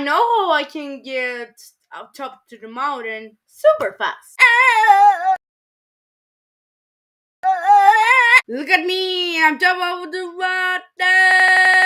I know how I can get up top to the mountain super fast. Look at me, I'm top of the world.